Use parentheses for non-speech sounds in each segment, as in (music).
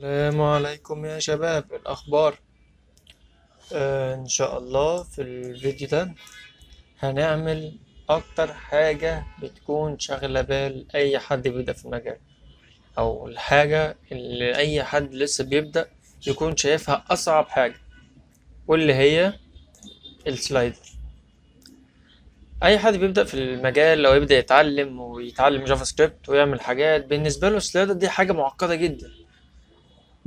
السلام عليكم يا شباب. الأخبار؟ آه إن شاء الله في الفيديو ده هنعمل أكتر حاجة بتكون شاغلة بال أي حد بيبدأ في المجال أو الحاجة اللي أي حد لسه بيبدأ يكون شايفها أصعب حاجة واللي هي ال slider أي حد بيبدأ في المجال لو يبدأ يتعلم ويتعلم JavaScript ويعمل حاجات بالنسبة له ال slider دي حاجة معقدة جدا.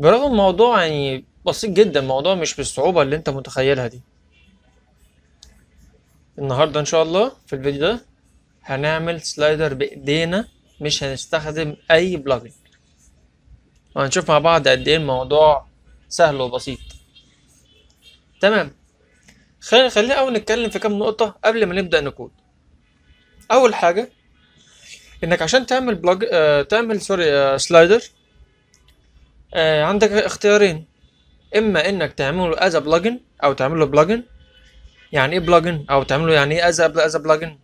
برغم الموضوع يعني بسيط جدا الموضوع مش بالصعوبة اللي انت متخيلها دي. النهاردة إن شاء الله في الفيديو ده هنعمل سلايدر بإيدينا مش هنستخدم أي بلجن وهنشوف مع بعض قد إيه الموضوع سهل وبسيط. تمام. خلينا خلينا اول نتكلم في كام نقطة قبل ما نبدأ نكود. أول حاجة إنك عشان تعمل plug آه تعمل sorry آه slider آه عندك اختيارين. إما إنك تعمله as plugin أو تعمله plugin يعني إيه plugin أو تعمله يعني إيه as as plugin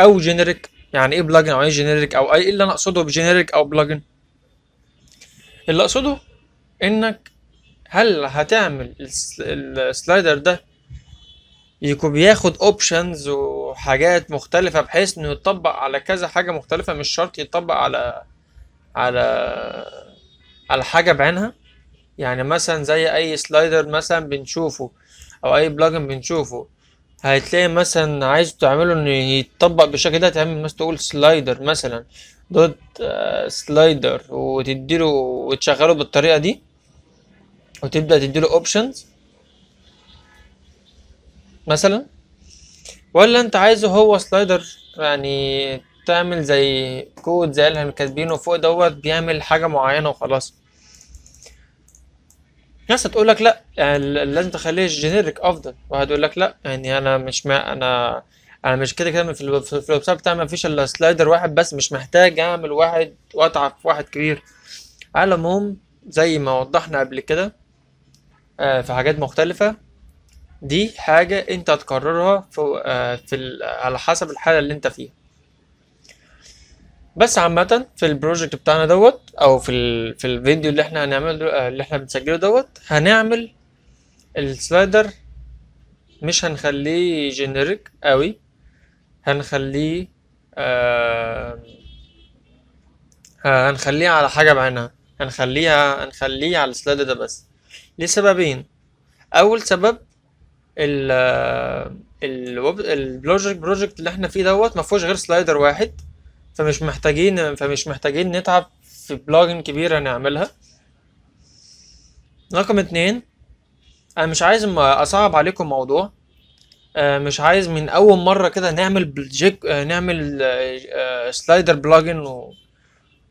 أو generic يعني إيه plugin أو إيه generic أو اي اللي أنا أقصده ب generic أو plugin اللي أقصده إنك هل هتعمل الس- ال slider ده يكون بياخد options وحاجات مختلفة بحيث إنه يتطبق على كذا حاجة مختلفة مش شرط يتطبق على على على حاجة بعينها؟ يعني مثلا زي أي slider مثلا بنشوفه أو أي plugin بنشوفه هتلاقي مثلا عايز تعمله إنه يتطبق بالشكل ده تعمل مثلا تقول slider مثلا دوت آه، slider وتديله وتشغله بالطريقة دي وتبدأ تديله options مثلا؟ ولا أنت عايزه هو slider يعني تعمل زي كود زي اللي كاتبينه فوق دوت بيعمل حاجة معينة وخلاص. ناس هتقول لك لا يعني لازم تخليه generic أفضل. وهتقول لك لا يعني أنا مش مع أنا أنا مش كده كده في ال website بتاعي ما فيش إلا slider واحد بس مش محتاج أعمل واحد وأتعب في واحد كبير. على العموم زي ما وضحنا قبل كده آه، في حاجات مختلفة دي حاجة أنت هتقررها في آه، في على حسب الحالة اللي أنت فيها. بس عامة في ال project بتاعنا دوت أو في ال... في الفيديو اللي إحنا هنعمله. آه، اللي إحنا بنسجله دوت هنعمل ال slider مش هنخليه generic قوي هنخليه آه... آه، هنخليه على حاجة بعينها هنخليها هنخليه على ال slider ده بس لسببين أول سبب ال ال web ال project project اللي إحنا فيه دوت ما فيهوش غير slider واحد فمش محتاجين فمش محتاجين نتعب في plugin كبيرة نعملها. رقم اتنين أنا مش عايز أصعب عليكم الموضوع آه، مش عايز من أول مرة كده نعمل plugin آه، نعمل آه، آه، slider plugin و...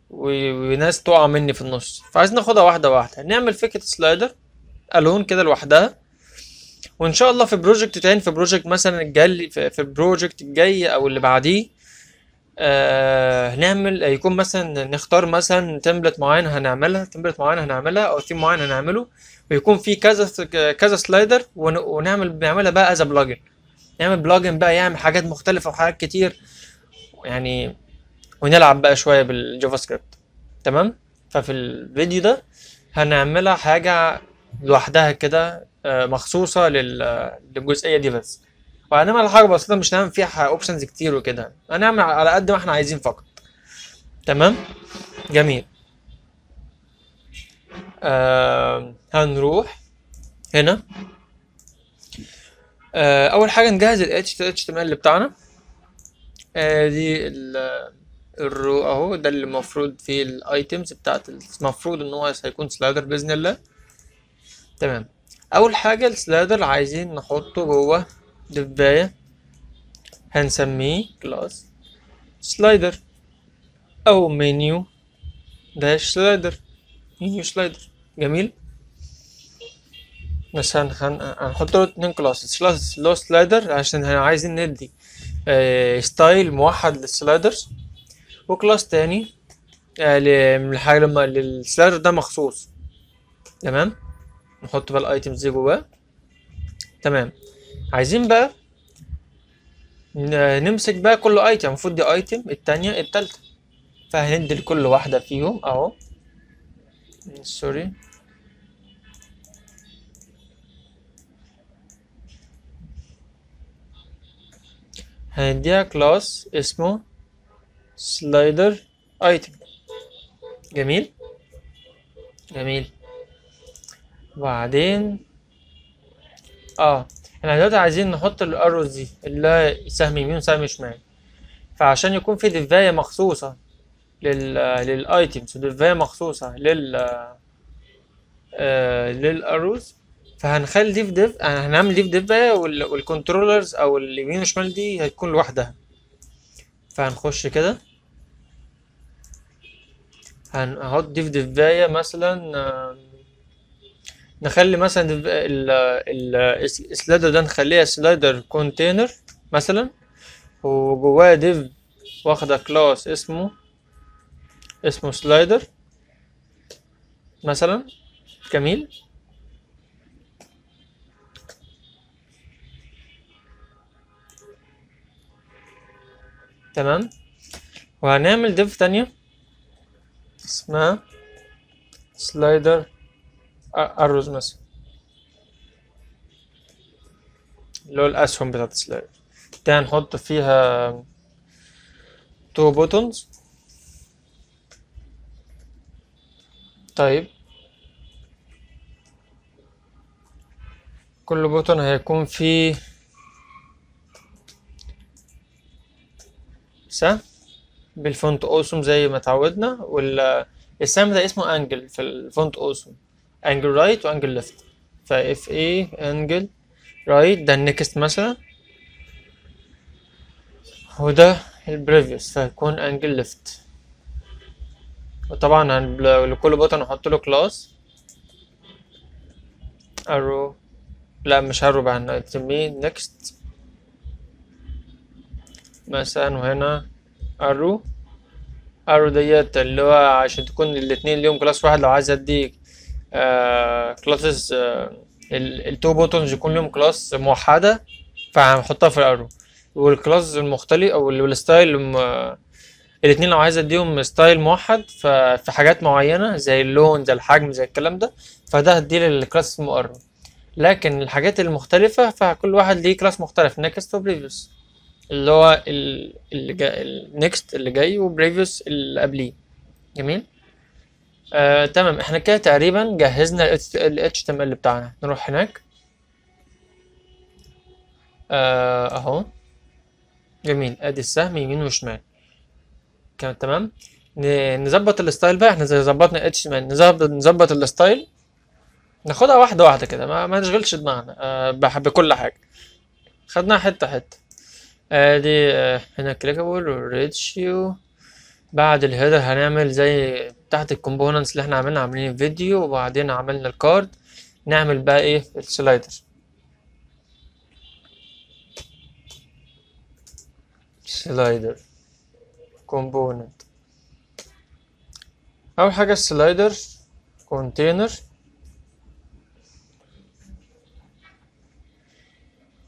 وناس تقع مني في النص. فعايز ناخدها واحدة واحدة. نعمل فكرة slider alone كده لوحدها. وإن شاء الله في project تاني في project مثلا الجاي في ال project الجاي أو اللي بعديه آه هنعمل يكون مثلا نختار مثلا template معين هنعملها template معين هنعملها أو ثيم معين هنعمله ويكون في كذا كذا slider ون- ونعمل بنعملها بقى as plugin نعمل plugin بقى يعمل حاجات مختلفة وحاجات كتير يعني ونلعب بقى شوية بال JavaScript تمام؟ ففي الفيديو ده هنعملها حاجة لوحدها كده آه، مخصوصة لل- للجزئية دي بس. وهنعمل حاجة بسيطة مش هنعمل فيها options كتير وكده. هنعمل على قد ما إحنا عايزين فقط. تمام؟ جميل. آه هنروح هنا. آه أول حاجة نجهز ال HTML بتاعنا. آه دي ال- ال row أهو ده اللي المفروض فيه ال items بتاعت المفروض إن هو هيكون slider بإذن الله. تمام. أول حاجة ال slider عايزين نحطه جوه ديفاية هنسميه class. slider أو menu dash slider. menu slider. جميل. بس هن- هن- هنحط له اتنين classes class اللي هو slider عشان إحنا عايزين ندي آه، style موحد لل sliders و class تاني آه، ل- من الحاجة لما لل slider ده مخصوص. تمام؟ نحط بقى ال items دي جواه. تمام. عايزين بقى نمسك بقى كل item المفروض دي item التانية التالتة. فهندي لكل واحدة فيهم أهو. sorry هنديها class اسمه slider item جميل؟ جميل. وبعدين آه. إحنا دلوقتي عايزين نحط ال arrows دي اللي سهم يمين وسهم شمال. فعشان يكون في ديفاية مخصوصة لل لل items وديفاية مخصوصة لل آه لل arrows فهنخلي دي في div هنعمل دي في ديفاية وال... وال controllers أو اليمين والشمال دي هتكون لوحدها. فهنخش كده. هنحط دي في ديفاية مثلا آه، نخلي مثلا ال slider ده نخليها slider container مثلا وجواه div واخدة class اسمه اسمه slider مثلا. جميل. تمام. وهنعمل div تانية اسمها slider arrows مثلا. اللي هو الأسهم بتاعت ال slider دي هنحط فيها two buttons طيب. كل button هيكون فيه سهم بال Font Awesome زي ما اتعودنا والسهم ده اسمه angle في ال Font Awesome. angle right و angle left fa fa angle right ده ال next مثلا. وده ال previous فهيكون angle left وطبعا. لكل button نحط له class arrow. لا مش arrow بقى هنسميه next. مثلا وهنا arrow. arrow ديت اللي هو عشان تكون الاتنين ليهم class واحد لو عايز أديك classes ال two buttons يكون ليهم class موحدة فهنحطها في ال arrow وال class المختلف أو ال- ال style الاتنين لو عايز أديهم style موحد ففي حاجات معينة زي اللون زي الحجم زي الكلام ده فده هديه لل class arrow لكن الحاجات المختلفة فكل واحد ليه class مختلف. next و previous اللي هو ال- اللي جاي ال next اللي جاي و previous اللي قبليه. جميل؟ آه، تمام. إحنا كده تقريبا جهزنا ال HTML بتاعنا. نروح هناك. آه، أهو. جميل. أدي السهم يمين وشمال. كان تمام. نظبط ال style بقى. إحنا زي ظبطنا HTML نظبط نظبط ال style. ناخدها واحدة واحدة كده. ما, ما نشغلش دماغنا. آه بكل حاجة. خدناها حتة حتة. ادي آه هنا clickable وال ratio. بعد ال header هنعمل زي تحت ال components اللي إحنا عملنا عاملين فيديو وبعدين عملنا ال card. نعمل بقى إيه؟ ال slider. slider. component. أول حاجة ال slider. container.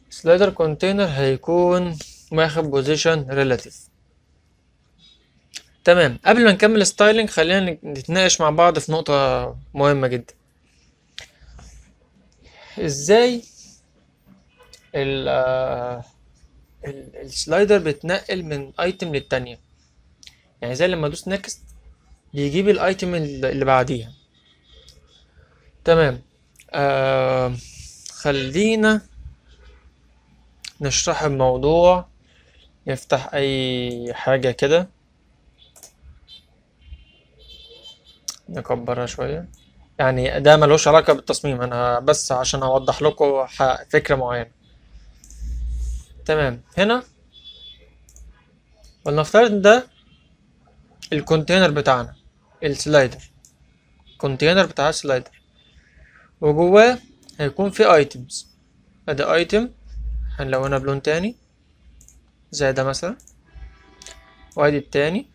slider container هيكون واخد position relative تمام. قبل ما نكمل styling خلينا نتناقش مع بعض في نقطة مهمة جدا. إزاي ال ال- ال slider بيتنقل من item للتانية؟ يعني زي لما أدوس next بيجيب ال item ال- اللي بعديها. تمام. آه خلينا نشرح الموضوع نفتح أي حاجة كده. نكبرها شوية. يعني ده ملوش علاقة بالتصميم أنا بس عشان أوضح لكم فكرة معينة. تمام. هنا ولنفترض ده الكونتينر بتاعنا السلايدر. الكونتينر بتاع السلايدر. وجواه هيكون في items أدي item هنلونها بلون تاني. زي ده مثلا. وادي التاني.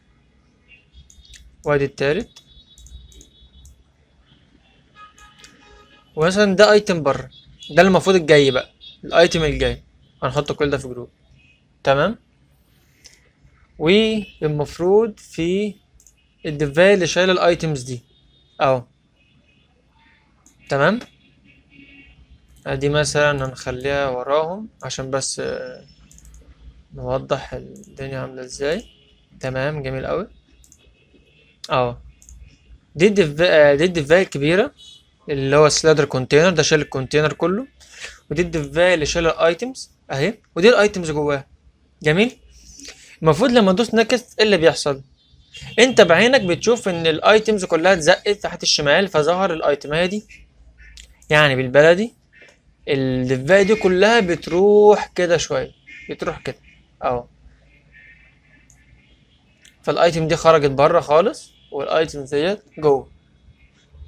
وادي التالت. ومثلا ده item بره. ده المفروض الجاي بقى ال item الجاي. هنحط كل ده في group تمام؟ والمفروض في ال div اي اللي شايل ال items دي. أهو. تمام؟ أدي مثلا هنخليها وراهم عشان بس آه، نوضح الدنيا عاملة إزاي. تمام؟ جميل قوي آه دي ال div... آه، دي ال div اية الكبيرة. اللي هو slider container ده شايل ال container كله ودي ال div اية اللي شايل ال items اهي ودي ال items جواها. جميل؟ المفروض لما ادوس next إيه اللي بيحصل؟ انت بعينك بتشوف إن ال items كلها اتزقت ناحية الشمال فظهر ال item ايه دي؟ يعني بالبلدي ال div اية دي كلها بتروح كده شوية بتروح كده أهو. فال item دي خرجت بره خالص وال item ديت جوه.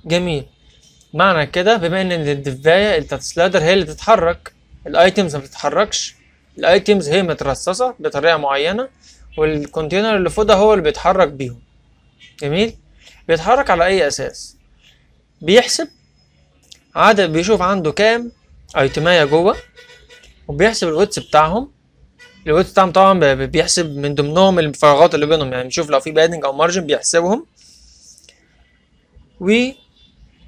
جميل. معنى كده بما إن ال div اية بتاعت ال slider هي اللي تتحرك ال items ما بتتحركش. ال items هي مترصصة بطريقة معينة وال container اللي فوق ده هو اللي بيتحرك بيهم. جميل؟ بيتحرك على أي أساس؟ بيحسب عدد بيشوف عنده كام item ايه جوه وبيحسب الويتس بتاعهم. الويتس بتاعهم طبعا بيحسب من ضمنهم الفراغات اللي بينهم. يعني بيشوف لو في padding أو margin بيحسبهم. و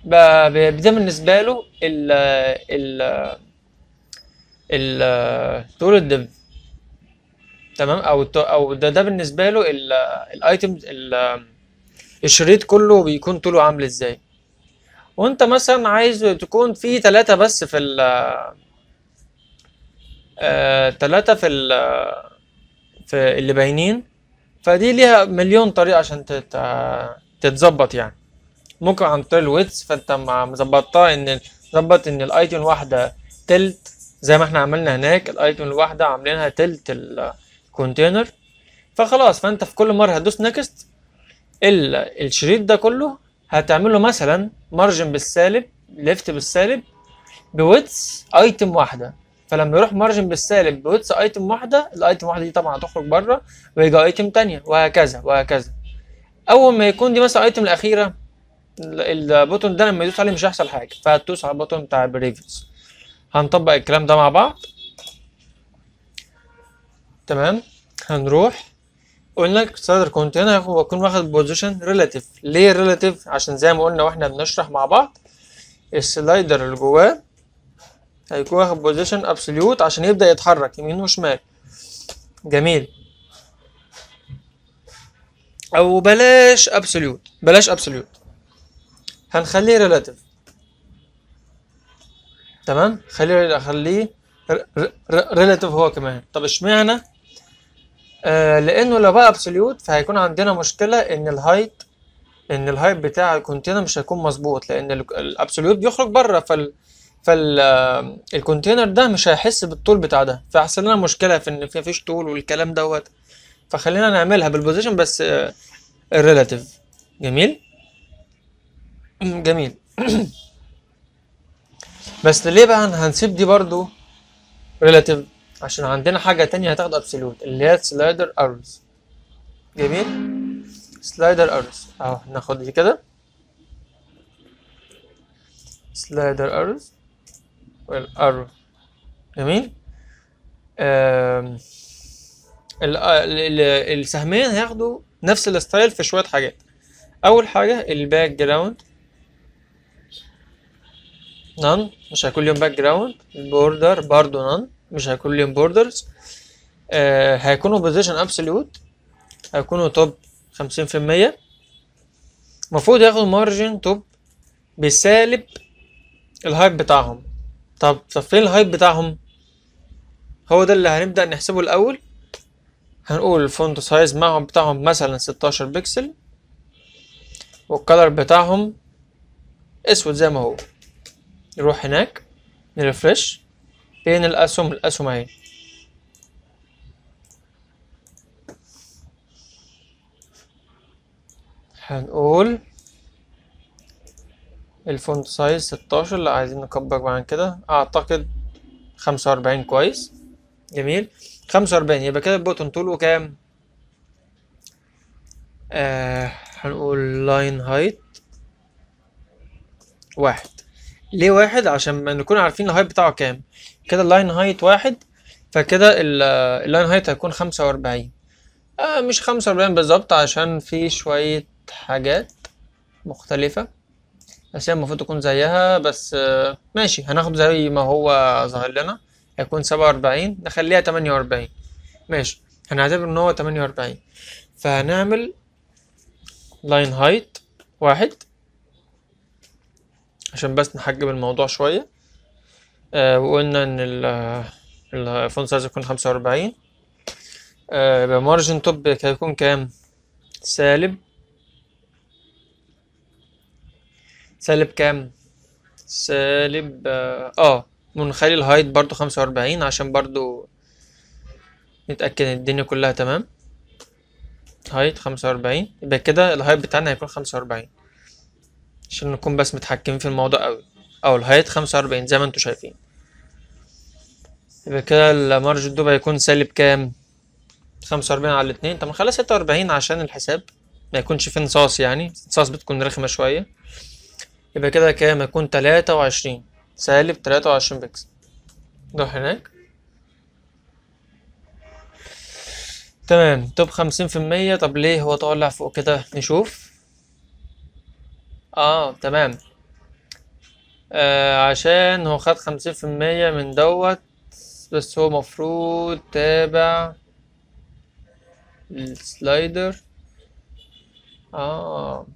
ده بالنسبة له ال ال ال طول الديف تمام؟ أو أو ده ده بالنسبة له الايتم الشريط كله بيكون طوله عامل إزاي؟ وأنت مثلا عايز تكون في ثلاثة بس في ال آه، ثلاثة في ال في اللي باينين فدي ليها مليون طريقة عشان تت- تتظبط يعني. ممكن عن طريق ال width فأنت مظبطها إن مظبط إن ال item الواحدة تلت زي ما إحنا عملنا هناك ال item الواحدة عاملينها تلت ال container فخلاص فأنت في كل مرة هتدوس next الشريط ده كله هتعمل له مثلا margin بالسالب left بالسالب ب width item واحدة. فلما يروح margin بالسالب ب width item واحدة ال item واحدة دي طبعا هتخرج بره ويجي item تانية وهكذا وهكذا. أول ما يكون دي مثلا item الأخيرة ال- ال button ده لما يدوس عليه مش هيحصل حاجة. فهتدوس على ال button بتاع ال previous هنطبق الكلام ده مع بعض. تمام؟ هنروح. قلنا لك slider container هو يكون واخد position relative ليه relative عشان زي ما قلنا وإحنا بنشرح مع بعض ال slider اللي جواه هيكون واخد position absolute عشان يبدأ يتحرك يمين وشمال. جميل. أو بلاش absolute بلاش absolute هنخليه relative تمام؟ خليه خليه relative هو كمان. طب اشمعنى؟ آه لأنه لو بقى absolute فهيكون عندنا مشكلة إن ال height إن ال height بتاع ال container مش هيكون مظبوط لأن ال- ال absolute بيخرج بره فال فال آه، ده مش هيحس بالطول بتاع ده. فيحصل لنا مشكلة في إن في مفيش طول والكلام دوت. فخلينا نعملها بال position بس ال relative جميل؟ جميل. (clears throat) بس ليه بقى هن- هنسيب دي برضو relative عشان عندنا حاجة تانية هتاخد absolute اللي هي slider arrows جميل؟ slider arrows أهو ناخد دي كده. slider arrows وال arrow جميل؟ السهمين هياخدوا نفس ال style في شوية حاجات. أول حاجة ال background. none مش هيكون ليهم background ال border برضو none مش هيكون ليهم borders آه هيكونوا position absolute هيكونوا top خمسين في المية. المفروض ياخدوا margin top بسالب الهايب بتاعهم. طب طب فين الهايب بتاعهم؟ هو ده اللي هنبدأ نحسبه الأول. هنقول ال font size معهم بتاعهم مثلا 16 pixel وال color بتاعهم أسود زي ما هو. نروح هناك ن refresh. فين الأسهم الأسهم اهي هنقول ال font size 16 لا عايزين نكبر عن كده. أعتقد 45 كويس. جميل. 45 يبقى كده ال button طوله كام آه هنقول line height واحد. ليه واحد؟ عشان ما نكون عارفين ال height بتاعه كام. كده ال line height واحد فكده ال- ال line height هيكون خمسة وأربعين. آه مش خمسة وأربعين بالظبط عشان في شوية حاجات مختلفة. بس هي المفروض تكون زيها بس آه، ماشي. هناخد زي ما هو ظاهر لنا. هيكون سبعة وأربعين نخليها تمانية وأربعين. ماشي. هنعتبر إن هو تمانية وأربعين. فهنعمل line height واحد. عشان بس نحجم الموضوع شوية. آه وقلنا إن ال ال font size يكون خمسة وأربعين. آه يبقى margin top هيكون كام؟ سالب. سالب كام؟ سالب آه آه، ونخلي ال height برضو خمسة وأربعين عشان برضو نتأكد إن الدنيا كلها تمام. height خمسة وأربعين. يبقى كده ال height بتاعنا هيكون خمسة وأربعين. عشان نكون بس متحكمين في الموضوع أوي. أو ال height خمسة وأربعين زي ما أنتوا شايفين. يبقى كده ال margin top هيكون سالب كام؟ خمسة وأربعين على الاتنين طب نخليها ستة وأربعين عشان الحساب. ما يكونش فيه نصاص يعني. نصاص بتكون رخمة شوية. يبقى كده كام؟ هيكون تلاتة وعشرين. سالب تلاتة وعشرين بكسل نروح هناك. تمام. top خمسين في المية. طب ليه هو طالع فوق كده؟ نشوف. آه تمام. آه عشان هو خد خمسين في المية من دوت بس هو مفروض تابع السلايدر. آه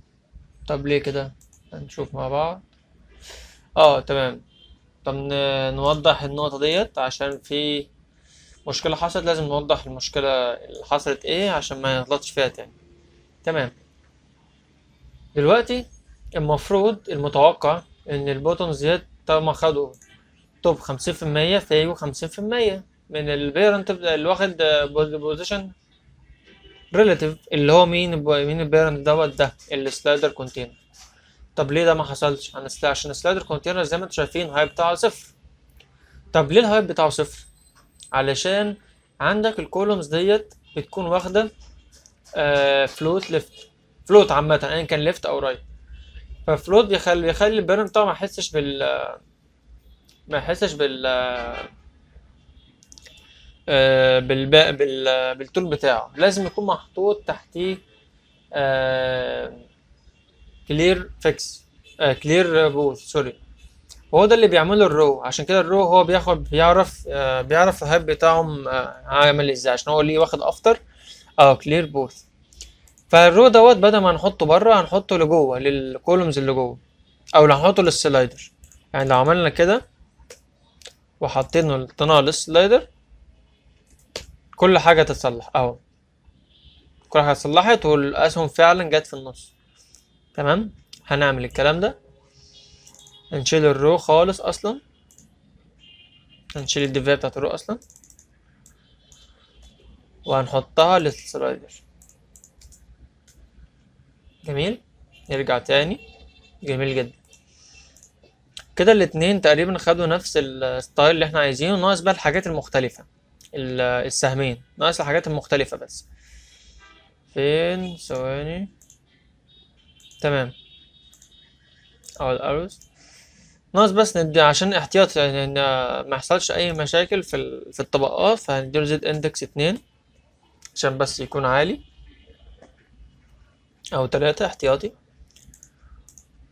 طب ليه كده؟ هنشوف مع بعض. آه تمام. طب نوضح النقطة ديت عشان في مشكلة حصلت لازم نوضح المشكلة اللي حصلت إيه عشان ما نغلطش فيها تاني. تمام. دلوقتي المفروض المتوقع إن ال buttons ديت طالما خدوا top خمسين في المية فيجوا خمسين في المية. من ال parent اللي واخد position relative اللي هو مين مين ال parent دوت ده ال slider container طب ليه ده ما حصلش؟ عشان ال slider container زي ما أنتم شايفين الهايب بتاعه صفر. طب ليه الهايب بتاعه صفر؟ علشان عندك ال columns ديت بتكون واخدة float left float عامة ايا كان left أو right ف float بيخلي بيخلي ال parent بتاعه ما يحسش بال ما يحسش بال آه بالباء بال بالطول بتاعه. لازم يكون محطوط تحتيه clearfix clear both sorry هو ده اللي بيعمله ال row. عشان كده ال row هو بياخد بيعرف آه بيعرف الهايب بتاعهم آه عامل إزاي. عشان هو ليه واخد after آه clear both فال row دوت بدل ما نحطه بره هنحطه لجوه لل columns اللي جوه أو لو هنحطه لل slider. يعني لو عملنا كده وحطينا الطناء لل slider كل حاجة تتصلح أهو. كل حاجة اتصلحت والأسهم فعلا جت في النص. تمام؟ هنعمل الكلام ده. هنشيل ال row خالص أصلا. هنشيل ال div بتاعت ال row أصلا. وهنحطها لل slider. جميل. نرجع تاني. جميل جدا. كده الاتنين تقريبا خدوا نفس ال style اللي إحنا عايزينه ناقص بقى الحاجات المختلفة. ال- السهمين. ناقص الحاجات المختلفة بس. فين؟ ثواني. تمام. آه ال arrows ناقص بس ندي عشان احتياط يعني ما يحصلش أي مشاكل في في الطبقات فهنديله z-index اتنين. عشان بس يكون عالي. أو تلاتة احتياطي.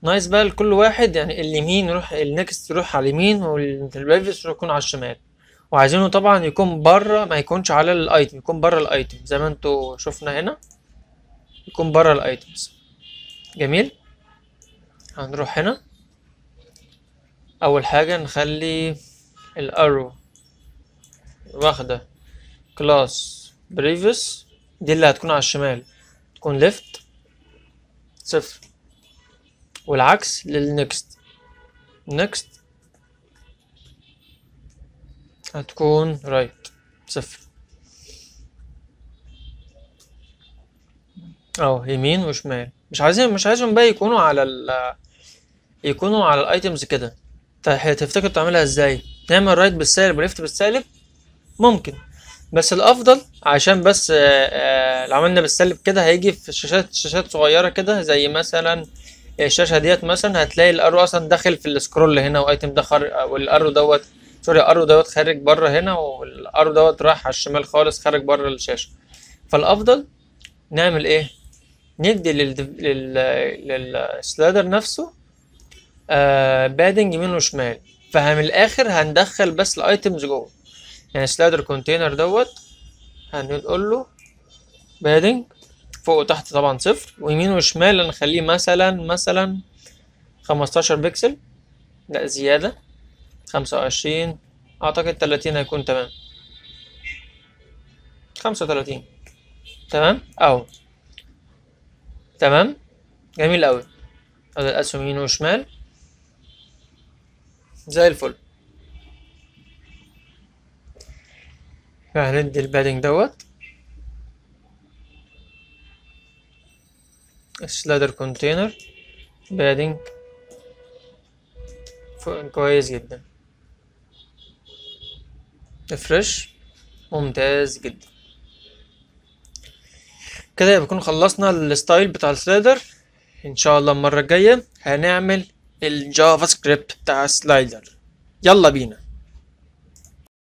ناقص بقى لكل واحد يعني اليمين يروح ال next يروح على اليمين وال previous يكون على الشمال. وعايزينه طبعا يكون بره ما يكونش على ال item يكون بره ال item زي ما أنتوا شفنا هنا. يكون بره ال items جميل. هنروح هنا. أول حاجة نخلي ال arrow واخدة class previous دي اللي هتكون على الشمال. تكون left صفر. والعكس لل next next هتكون right صفر. آه يمين وشمال. مش عايزين مش عايزهم بقى يكونوا على ال يكونوا على ال items كده. طيب تفتكر تعملها إزاي؟ نعمل right بالسالب و left بالسالب؟ ممكن. بس الأفضل عشان بس آه، آه، لو عملنا بالسالب كده هيجي في شاشات شاشات صغيرة كده زي مثلا الشاشة ديت مثلا هتلاقي ال arrow أصلا داخل في ال scroll هنا و item ده خارج وال arrow دوت sorry ال arrow دوت خارج بره هنا وال arrow دوت راح على الشمال خالص خارج بره الشاشة. فالأفضل نعمل إيه؟ ندي لل لل لل slider نفسه آه padding يمين وشمال. فمن الآخر هندخل بس ال items جوه. يعني slider container دوت هنقول له padding فوق وتحت طبعا صفر ويمين وشمال هنخليه مثلا مثلا خمستاشر بكسل. لا زيادة. خمسة وعشرين. أعتقد تلاتين هيكون تمام. خمسة وتلاتين. تمام؟ أهو تمام؟ جميل أوي. أدي الأسهم يمين وشمال. زي الفل. هندي ال padding دوت. slider container padding كويس جدا. refresh ممتاز جدا. كده يبقى نكون خلصنا ال style بتاع ال slider. إن شاء الله المرة الجاية هنعمل ال JavaScript بتاع ال slider. يلا بينا.